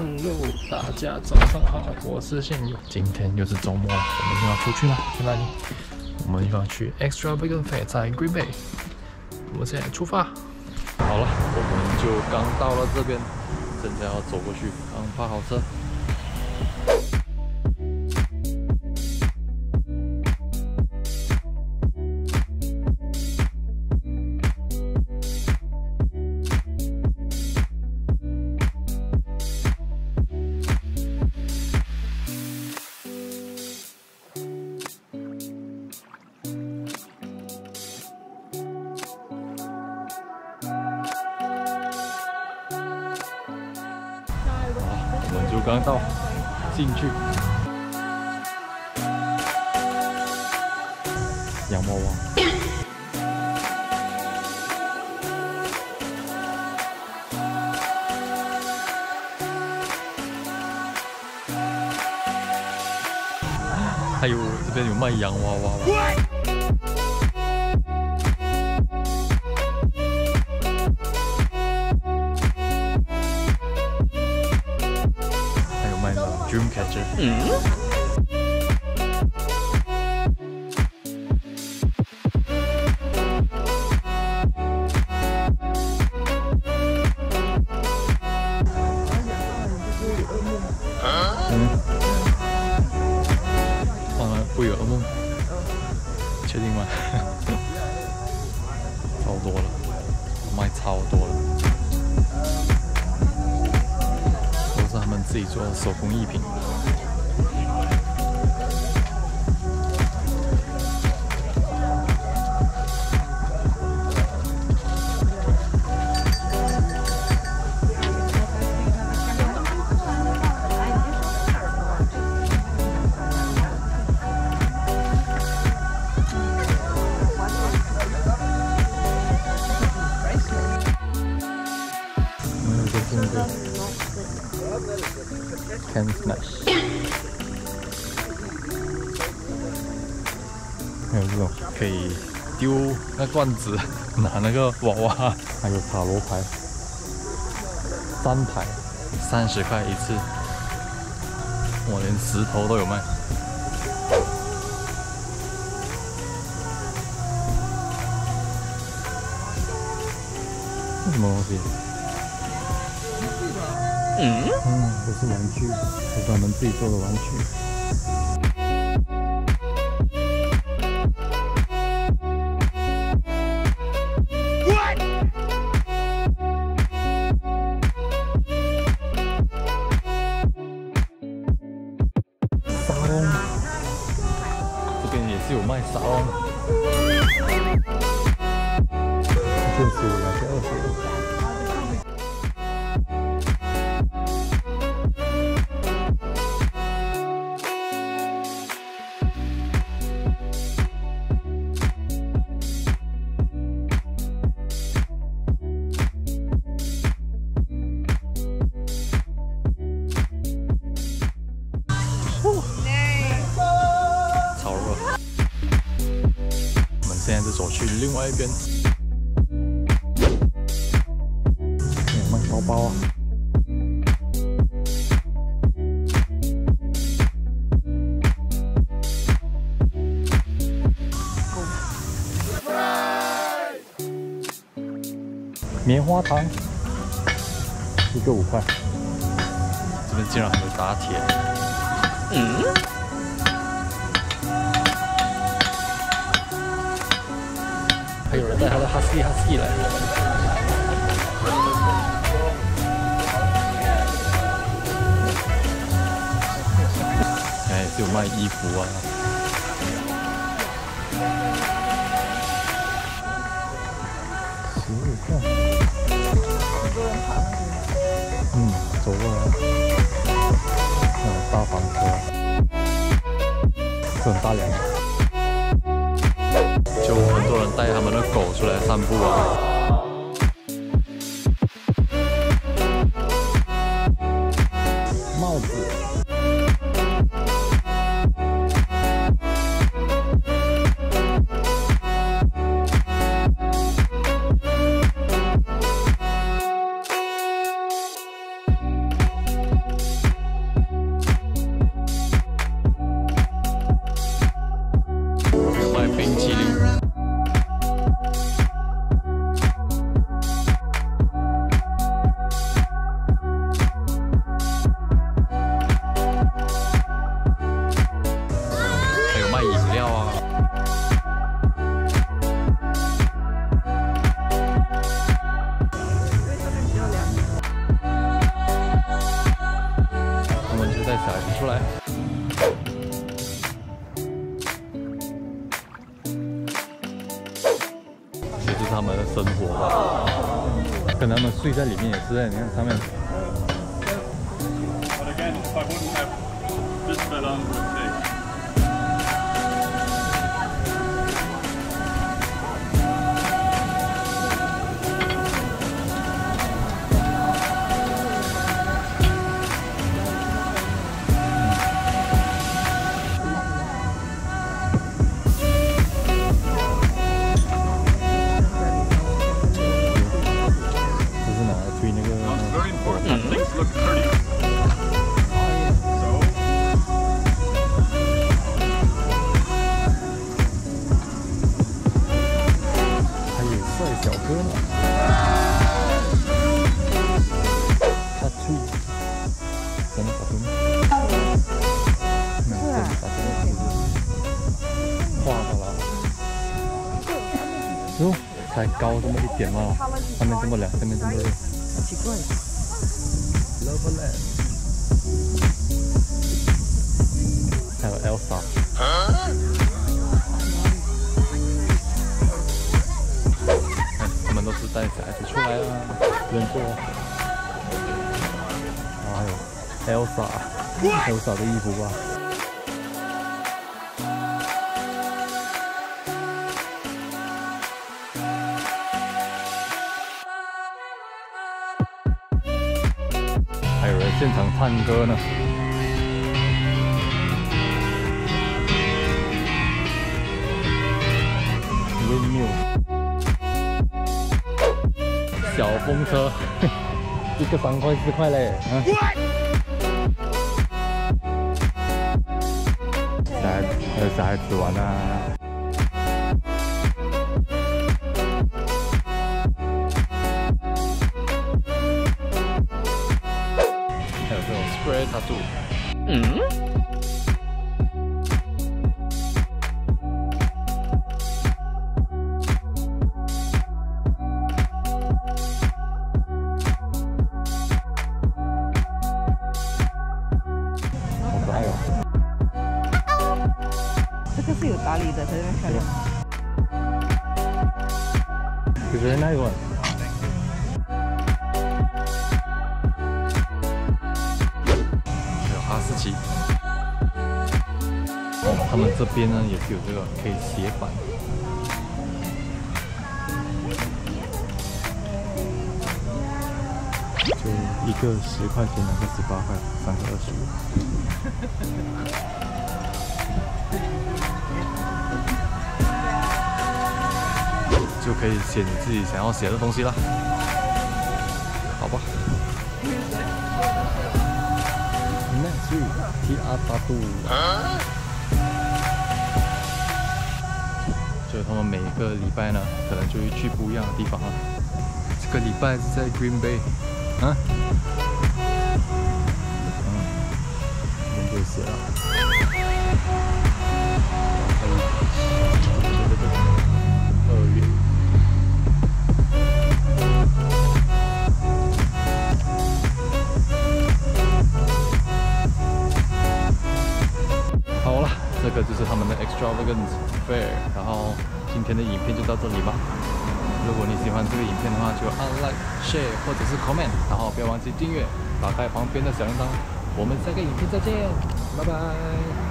朋友大家早上好，我是现友。今天又是周末，我们又要出去了，去哪里？我们又要去 Extra Big a n Fat 在 Green Bay。我们现在出发。好了，我们就刚到了这边，正在要走过去，刚发好车。刚到，进去。洋娃娃。还有这边有卖洋娃娃嗯，嗯。放了会有噩梦，确定吗？超多了，卖超多了，都是他们自己做的手工艺品。丢那罐子拿那个娃娃，还有塔罗牌，三排三十块一次，我连石头都有卖。这什么东西？嗯，这是玩具，这是他们自己做的玩具。卖沙走去另外一边，有卖包包啊。棉花糖，一个五块。这边竟然还有打铁。还有人带他的哈斯基哈斯基来。哎，是有卖衣服啊。十五块。嗯，走过来。嗯，大房车。这很大辆。狗出来散步啊。出来，这是他们的生活吧？可能他们睡在里面也是，你看上面。高这么一点嘛，上面这么凉，下面这么热，奇怪。Loveland，还有 Elsa。他们都是带小孩子出来啊，人多。还有 Elsa，Elsa 的衣服吧。现场唱歌呢，Windmill，小风车，一个三块四块嘞，啊！小孩还有小孩子玩啊。他住。嗯。好可爱哦。这个是有打理的，在那漂亮。就是 nice one。哦，他们这边呢也是有这个可以斜板，就一个十块钱，两个十八块，三个二十。五，就可以写你自己想要写的东西了，好吧？去 T R 八度，就他们每一个礼拜呢，可能就会去不一样的地方了。这个礼拜是在 Green Bay，啊，嗯，这边写了。个就是他们的 Extravagance Fair，然后今天的影片就到这里吧。如果你喜欢这个影片的话，就按 Like、Share 或者是 Comment，然后不要忘记订阅，打开旁边的小铃铛。我们下个影片再见，拜拜。